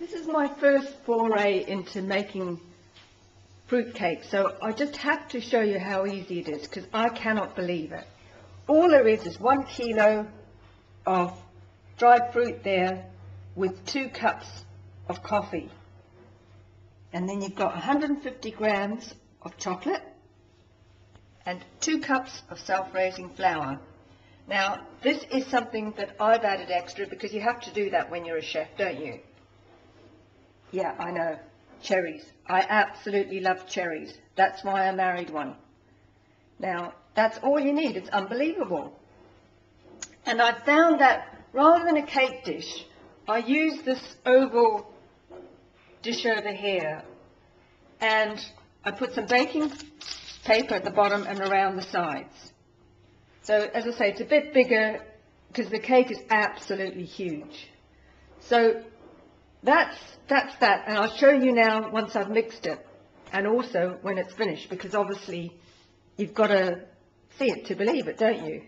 This is my first foray into making fruit cake, so I just have to show you how easy it is, because I cannot believe it. All there is is one kilo of dried fruit there with two cups of coffee. And then you've got 150 grams of chocolate and two cups of self-raising flour. Now, this is something that I've added extra because you have to do that when you're a chef, don't you? Yeah, I know. Cherries. I absolutely love cherries. That's why I married one. Now, that's all you need. It's unbelievable. And I found that rather than a cake dish, I use this oval dish over here and I put some baking paper at the bottom and around the sides. So as I say, it's a bit bigger because the cake is absolutely huge. So that's, that's that. And I'll show you now once I've mixed it and also when it's finished because obviously you've got to see it to believe it, don't you?